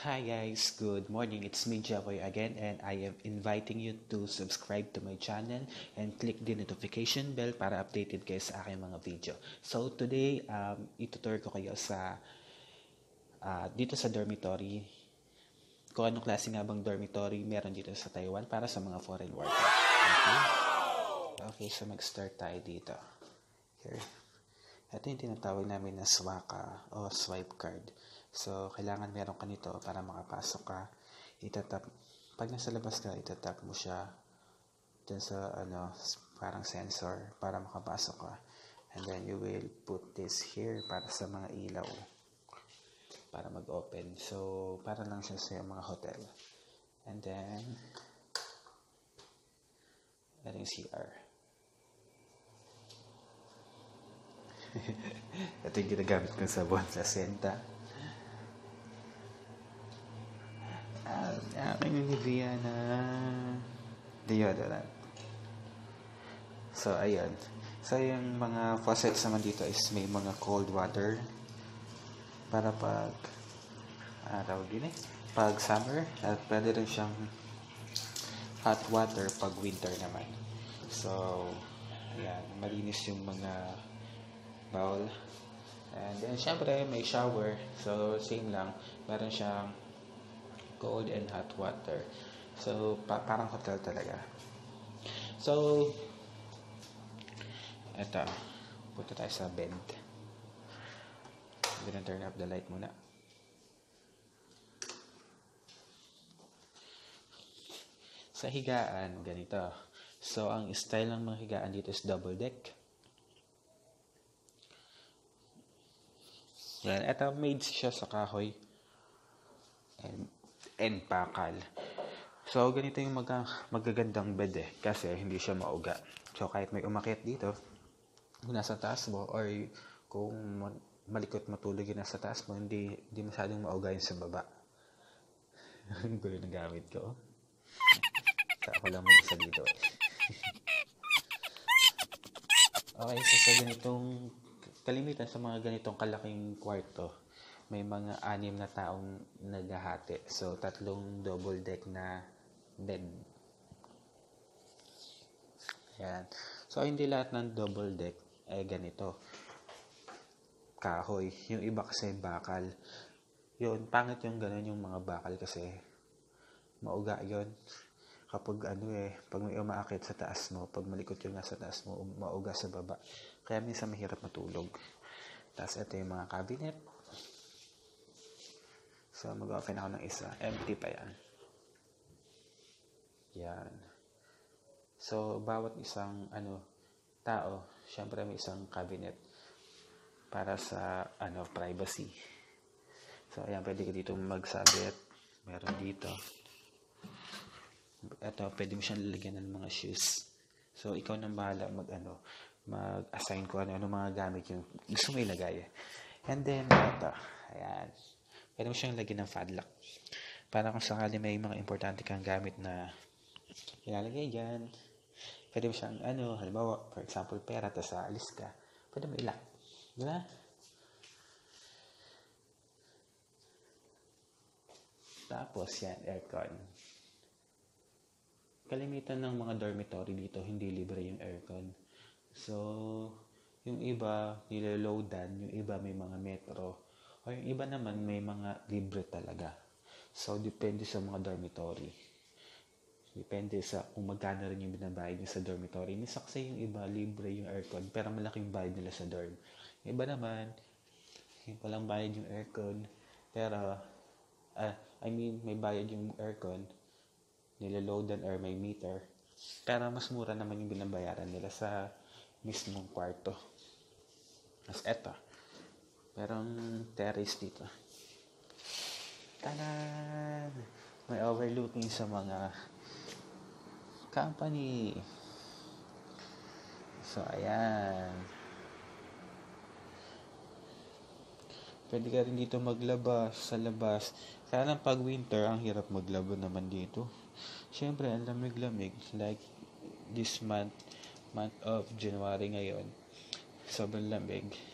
Hi guys, good morning. It's me Javoy again and I am inviting you to subscribe to my channel and click the notification bell para updated kayo sa aking mga video. So today, um, itutur ko kayo sa uh, dito sa dormitory kung anong klase nga bang dormitory meron dito sa Taiwan para sa mga foreign workers. Okay? Okay, so mag-start tayo dito. Here. Ito yung tinatawag namin na swaka o swipe card. So, kailangan meron ka nito para makapasok ka. Itatap, pag nasa labas ka, itatap mo siya dyan sa, ano, parang sensor para makapasok ka. And then, you will put this here para sa mga ilaw. Para mag-open. So, para lang siya sa mga hotel. And then, ito yung CR. ito yung ginagamit kong sabon sa Senta. Aking Nivea na deodorant. So, ayan. So, yung mga faucets naman dito is may mga cold water para pag araw din eh. Pag summer, at pwede rin siyang hot water pag winter naman. So, ayan. Malinis yung mga bowl. And then, syempre, may shower. So, same lang. Meron siyang cold and hot water. So, pa- parang hotel talaga. So, eto. Punta tayo sa bed. I'm gonna turn up the light muna. Sa higaan, ganito. So, ang style ng mga higaan dito is double deck. Yan. Ito, made siya sa kahoy. And and pakal. So, ganito yung mag magagandang bed eh, kasi hindi siya mauga. So, kahit may umakyat dito, nasa taas mo, or kung malikot matulog yun nasa taas mo, hindi, hindi masyadong mauga yun sa baba. Ang gulo na gamit ko. Sa ako lang mag-isa dito eh. okay, so sa ganitong, kalimitan sa mga ganitong kalaking kwarto, may mga anim na taong naghahati. So, tatlong double deck na bed. Ayan. So, hindi lahat ng double deck ay ganito. Kahoy. Yung iba kasi bakal. Yun, pangit yung ganun yung mga bakal kasi mauga yon kapag ano eh, pag may umaakit sa taas mo, pag malikot yung nasa taas mo, mauga sa baba. Kaya minsan mahirap matulog. Tapos ito yung mga cabinet. So, mag-open ako ng isa. Empty pa yan. Yan. So, bawat isang ano tao, syempre may isang cabinet para sa ano privacy. So, ayan, pwede ka dito magsabit. Meron dito. Ito, pwede mo siyang lalagyan ng mga shoes. So, ikaw nang bahala mag ano, mag-assign ko ano, ano mga gamit yung gusto mo ilagay. And then, ito. Ayan. Pwede mo siyang lagyan ng padlock. Para kung sakali may mga importante kang gamit na ilalagay dyan. Pwede mo siyang, ano, halimbawa, for example, pera, tapos aalis ka. Pwede mo ilock. Di ba? Tapos, yan, aircon. Kalimitan ng mga dormitory dito, hindi libre yung aircon. So, yung iba, niloloadan, yung iba may mga metro, o yung iba naman may mga libre talaga. So, depende sa mga dormitory. Depende sa kung magkano rin yung binabayad nyo sa dormitory. Minsan kasi yung iba libre yung aircon, pero malaking bayad nila sa dorm. Iba naman, walang bayad yung aircon, pero, uh, I mean, may bayad yung aircon, nilaloadan or may meter, pero mas mura naman yung binabayaran nila sa mismong kwarto. As eto, Merong terrace dito. Tanan! May overlooking sa mga company. So, ayan. Pwede ka rin dito maglabas sa labas. Kaya lang pag winter, ang hirap maglaba naman dito. Siyempre, ang lamig-lamig. Like this month, month of January ngayon. Sobrang lamig.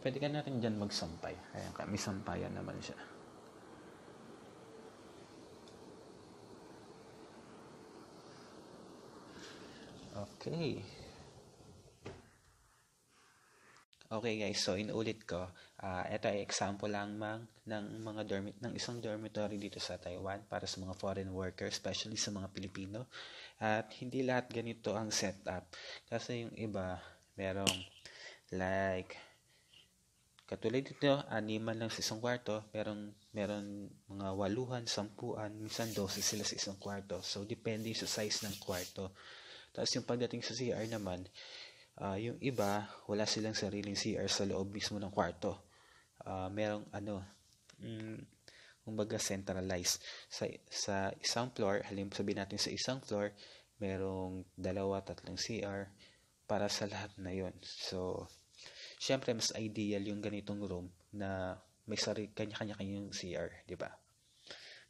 Pwede ka natin dyan magsampay. Ayan ka, may sampayan naman siya. Okay. Okay guys, so inulit ko. Uh, ito ay example lang mang ng mga dormit ng isang dormitory dito sa Taiwan para sa mga foreign workers, especially sa mga Pilipino. At hindi lahat ganito ang setup. Kasi yung iba, merong like katulad dito, animan lang sa isang kwarto, merong meron mga waluhan, sampuan, minsan 12 sila sa isang kwarto. So depende sa size ng kwarto. Tapos yung pagdating sa CR naman, uh, yung iba, wala silang sariling CR sa loob mismo ng kwarto. Uh, merong ano, mm, kumbaga centralized. Sa, sa isang floor, halim sabihin natin sa isang floor, merong dalawa, tatlong CR para sa lahat na yon So, syempre, mas ideal yung ganitong room na may sarili, kanya-kanya kanyang CR, di ba?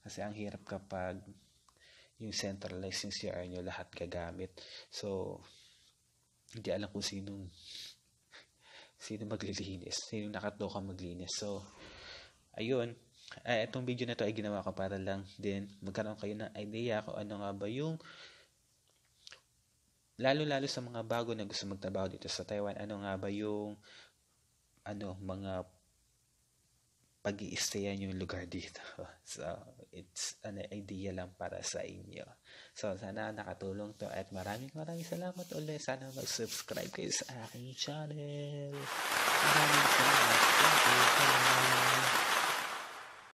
Kasi ang hirap kapag yung centralized yung CR nyo lahat gagamit. So, hindi alam kung sino sino maglilinis, sino nakatoka maglinis. So, ayun, uh, itong video na to ay ginawa ko para lang din magkaroon kayo ng idea kung ano nga ba yung lalo-lalo sa mga bago na gusto magtrabaho dito sa Taiwan, ano nga ba yung ano, mga pag stayan yung lugar dito. So, it's an idea lang para sa inyo. So, sana nakatulong to at maraming maraming salamat ulit. Sana mag-subscribe kayo sa aking channel. Maraming salamat. Thank you.